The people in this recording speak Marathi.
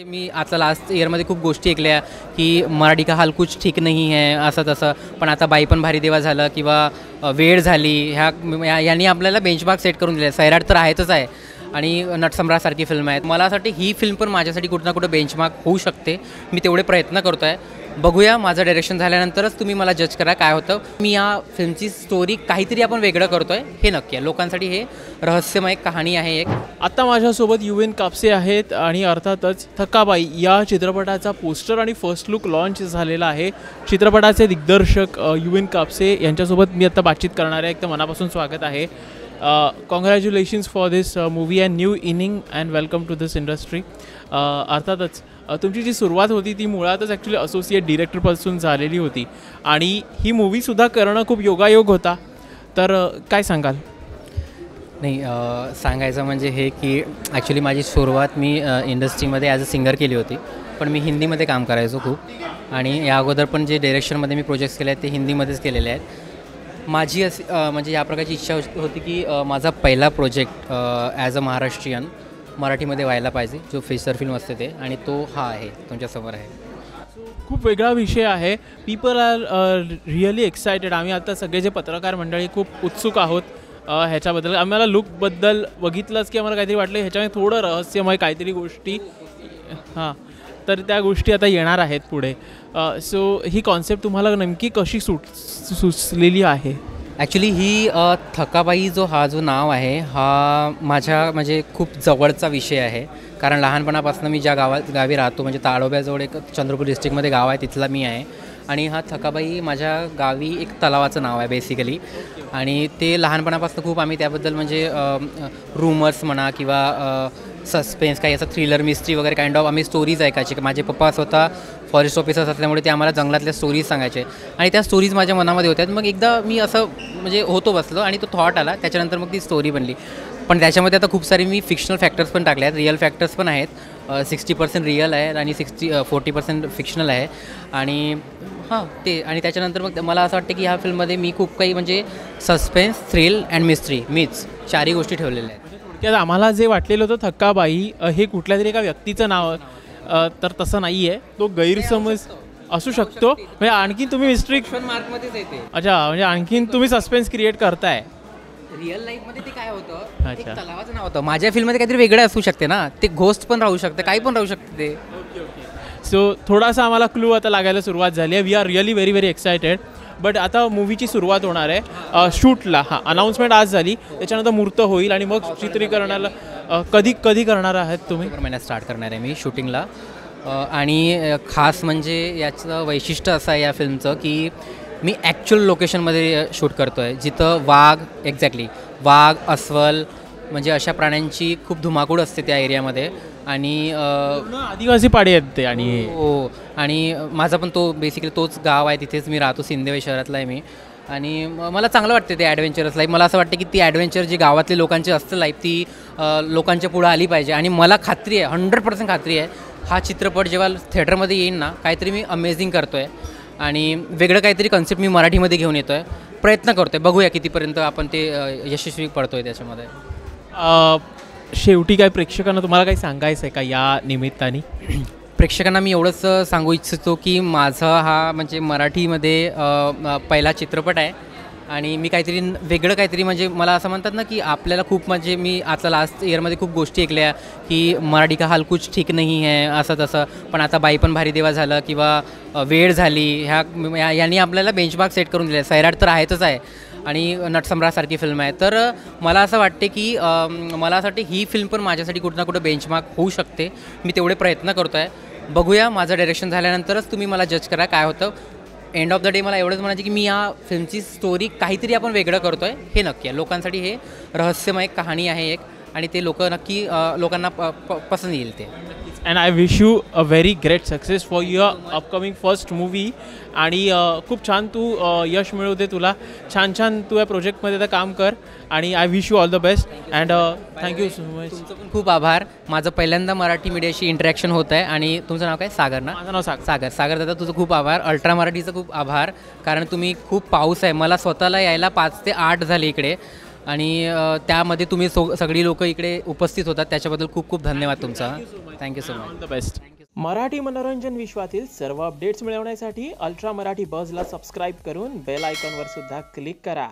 म्हणजे मी आता लास्ट इयरमध्ये खूप गोष्टी ऐकल्या की मराठी का हाल कुछ ठीक नाही आहे असं तसं. पण आता बाई पण भारी देवा झालं किंवा वेळ झाली ह्या या- यांनी आपल्याला बेंचमार्क सेट करून दिले. सैराट तर आहेतच आहे. आणि नटसम्राटसारखी फिल्म आहेत. मला असं वाटते ही फिल्म पण माझ्यासाठी कुठं ना कुठं बेंचमार्क होऊ शकते. मी तेवढे प्रयत्न करतो आहे बघूया माझं डायरेक्शन झाल्यानंतरच तुम्ही मला जज करा काय होतं. मी या फिल्मची स्टोरी काहीतरी आपण वेगळं करतो आहे हे नक्की आहे. लोकांसाठी हे रहस्यमय कहाणी आहे एक. आत्ता माझ्यासोबत यू एन कापसे आहेत आणि अर्थातच थक्काबाई या चित्रपटाचा पोस्टर आणि फर्स्ट लुक लॉन्च झालेला आहे. चित्रपटाचे दिग्दर्शक यू एन कापसे यांच्यासोबत मी आत्ता बातचीत करणार आहे. एक तर मनापासून स्वागत आहे. Congratulations for this movie and new inning and welcome to this industry अर्थातच तुमची जी सुरुवात होती ती मुळातच ॲक्च्युली असोसिएट डिरेक्टरपासून झालेली होती. आणि ही मूवीसुद्धा करणं खूप योगायोग होता. तर काय सांगाल? नाही सांगायचं म्हणजे हे की ॲक्च्युली माझी सुरुवात मी इंडस्ट्रीमध्ये ॲज अ सिंगर केली होती. पण मी हिंदीमध्ये काम करायचो खूप. आणि या अगोदर पण जे डिरेक्शनमध्ये मी प्रोजेक्ट्स केले आहेत ते हिंदीमध्येच केलेले आहेत. माझी अशी म्हणजे या प्रकारची इच्छा होती- की माझा पहिला प्रोजेक्ट ॲज अ महाराष्ट्रीयन मराठीमध्ये व्हायला पाहिजे जो फेसर फिल्म असते ते आणि तो हा आहे तुमच्यासमोर आहे. खूप वेगळा विषय आहे. पीपल आर रिअली एक्सायटेड आम्ही आता सगळे जे पत्रकार मंडळी खूप उत्सुक आहोत uh, ह्याच्याबद्दल. आम्हाला लुकबद्दल बघितलंच की आम्हाला काहीतरी वाटलं ह्याच्यामध्ये थोडं रहस्यमय काहीतरी गोष्टी हां. तर त्या गोष्टी आता येणार आहेत पुढे. Uh, सो ही कॉन्सेप्ट तुम्हाला नेमकी कशी सुट सुचलेली आहे? ॲक्च्युली ही थकाबाई जो हा जो नाव आहे हा माझ्या म्हणजे खूप जवळचा विषय आहे. कारण लहानपणापासून मी ज्या गावात गावी राहतो म्हणजे ताडोब्याजवळ एक चंद्रपूर डिस्ट्रिक्टमध्ये गाव आहे तिथला मी आहे. आणि हा थकाबाई माझ्या गावी एक तलावाचं नाव आहे बेसिकली आणि ते लहानपणापासून खूप आम्ही त्याबद्दल म्हणजे रूमर्स म्हणा किंवा सस्पेन्स काही असं थ्रिलर मिस्ट्री वगैरे काइंड ऑफ आम्ही स्टोरीज ऐकायची. की माझे पप्पा स्वतः फॉरेस्ट ऑफिसर्स असल्यामुळे ते आम्हाला जंगलातल्या स्टोरीज सांगायचे. आणि त्या स्टोरीज माझ्या मनामध्ये होत्या. मग एकदा मी असं म्हणजे होतो बसलो आणि तो थॉट आला त्याच्यानंतर मग ती स्टोरी बनली. पण त्याच्यामध्ये आता खूप सारे मी फिक्शनल फॅक्टर्स पण टाकले आहेत. रिअल फॅक्टर्स पण आहेत. सिक्स्टी पर्सेंट रिअल आहे आणि सिक्स्टी फोर्टी पर्सेंट फिक्शनल आहे. आणि हां ते. आणि त्याच्यानंतर मग मला असं वाटतं की ह्या फिल्ममध्ये मी खूप काही म्हणजे सस्पेन्स थ्रिल अँड मिस्ट्री मीच चारही गोष्टी ठेवलेल्या आहेत. म्हणजे थोडक्यात आम्हाला जे वाटलेलं होतं थक्काबाई हे कुठल्या तरी एका व्यक्तीचं नाव तर तसं नाही आहे तो गैरसमज असू शकतो. म्हणजे आणखी तुम्ही मिस्ट्री मार्कमध्येच येते. अच्छा म्हणजे आणखीन तुम्ही सस्पेन्स क्रिएट करताय. रिअल लाईफमध्ये ते काय होतं? एक अच्छा. तलावाचं नाव होतं. माझ्या फिल्ममध्ये काहीतरी वेगळं असू शकते ना. ते घोस्ट पण राहू शकते काही पण राहू शकते ते. सो थोडासा आम्हाला क्लू आता लागायला सुरुवात झाली आहे. We are really very very excited but आता मूवीची सुरुवात होणार आहे. शूटला हां अनाऊन्समेंट आज झाली. त्याच्यानंतर मूर्त होईल आणि मग चित्रीकरणाला कधी कधी करणार आहात तुम्ही? महिन्यात स्टार्ट करणार आहे मी शूटिंगला. आणि खास म्हणजे याचं वैशिष्ट्य असं आहे या फिल्मचं की मी ॲक्च्युअल लोकेशनमध्ये शूट करतो आहे जिथं वाघ एक्झॅक्टली वाघ अस्वल म्हणजे अशा प्राण्यांची खूप धुमाकूळ असते त्या एरियामध्ये. आणि आदिवासी पाडी आहेत ते आणि हो आणि माझा पण तो बेसिकली तोच गाव आहे तिथेच मी राहतो सिंदेवाई शहरातला आहे मी. आणि मला चांगलं वाटते ते ॲडव्हेंचरस लाईफ मला असं वाटतं की ती ॲडव्हेंचर जी गावातली लोकांची असतं लाईफ ती लोकांच्या पुढं आली पाहिजे. आणि मला खात्री आहे हंड्रेड पर्सेंट खात्री आहे हा चित्रपट जेव्हा थिएटरमध्ये येईन ना काहीतरी मी अमेझिंग करतो आहे आणि वेगळं काहीतरी कन्सेप्ट मी मराठीमध्ये घेऊन येतो आहे प्रयत्न करतो आहे बघूया कितीपर्यंत आपण ते यशस्वी पडतो आहे त्याच्यामध्ये शेवटी काय प्रेक्षकांना तुम्हाला काही सांगायचं आहे का या निमित्ताने? प्रेक्षकांना मी एवढंच सांगू इच्छितो की माझा हा म्हणजे मराठीमध्ये पहिला चित्रपट आहे. आणि मी काहीतरी वेगळं काहीतरी म्हणजे मला असं म्हणतात ना की आपल्याला खूप म्हणजे मी आता लास्ट इयरमध्ये खूप गोष्टी ऐकल्या की मराठी का हाल कुछ ठीक नाही आहे असं तसं. पण आता बाई पण भारी देवा झालं किंवा वेळ झाली ह्या यांनी आपल्याला बेंचमार्क सेट करून दिले. सैराट तर आहेतच आहे. आणि नटसम्राटसारखी फिल्म आहे. तर मला असं वाटते की मला असं वाटते ही फिल्म पण माझ्यासाठी कुठं ना कुठं बेंचमार्क होऊ शकते. मी तेवढे प्रयत्न करतो आहे बघूया माझं डायरेक्शन झाल्यानंतरच तुम्ही मला जज करा काय होतं. एंड ऑफ द डे मला एवढंच म्हणायचं की मी या फिल्मची स्टोरी काहीतरी आपण वेगळं करतो आहे हे नक्की आहे. लोकांसाठी हे रहस्यमय कहाणी आहे एक. आणि ते लोक नक्की लोकांना प- प- पसंत येईल ते. And I wish you a very great success for your upcoming first movie आणि खूप छान तू यश मिळवू दे तुला. छान छान तू या प्रोजेक्टमध्ये आता काम कर. आणि I wish you all the best and thank you so much तुमचं पण खूप आभार. माझं पहिल्यांदा मराठी मीडियाशी इंटरॅक्शन होत आहे. आणि तुमचं नाव काय? सागर ना? माझं नाव सागर. सागर. सागर दादा तुझं खूप आभार. अल्ट्रा मराठीचं खूप आभार. कारण तुम्ही खूप पाऊस आहे. मला स्वतःला यायला पाच ते आठ झाले इकडे. आणि त्यामध्ये तुम्ही सो सगळी लोकं इकडे उपस्थित होतात. त्याच्याबद्दल खूप खूप धन्यवाद तुमचा. Thank you so much all the best Marathi मनोरंजन विश्वातील सर्व अपडेट्स मिळवण्यासाठी अल्ट्रा मराठी बजला सबस्क्राईब करून बेल आयकॉनवर सुद्धा क्लिक करा.